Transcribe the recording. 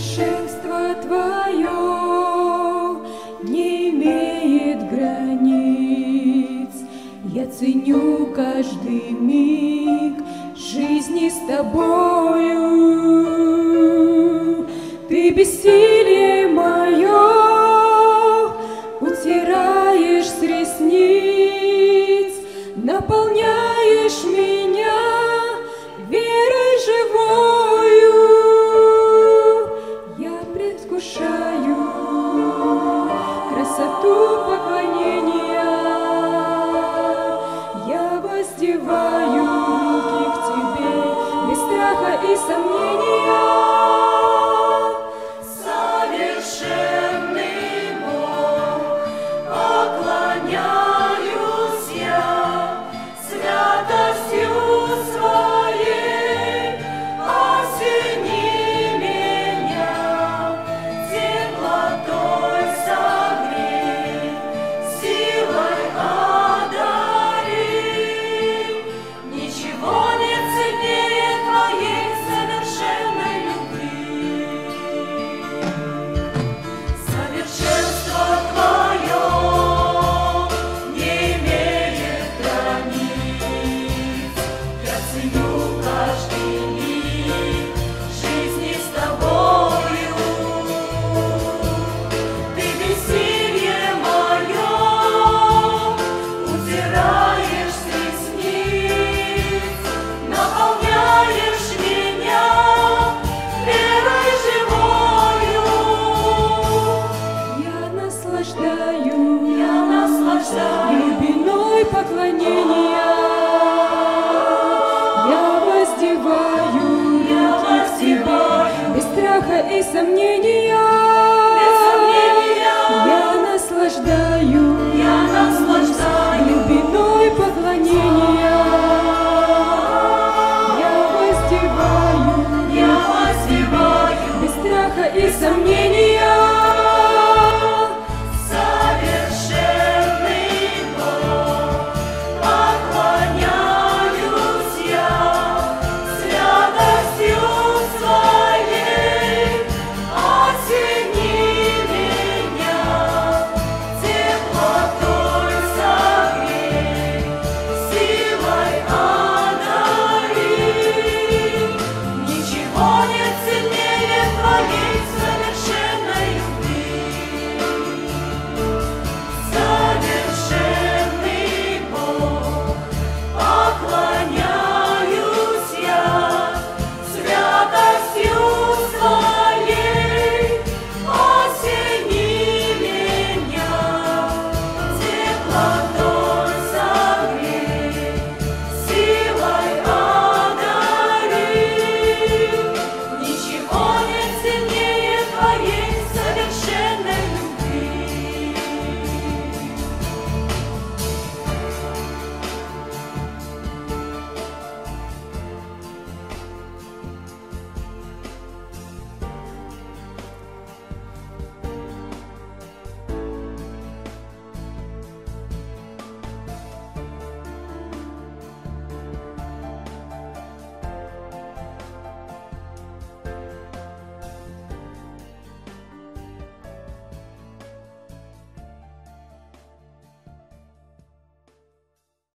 совершенство Твое не имеет границ. Я ценю каждый миг жизни с Тобою. Ты бессилие мое. страха и сомнения. Наслаждаю я наслаждаюсь глубиной поклонения. Я воздеваю я руки воздеваю. к тебе без страха и сомнения.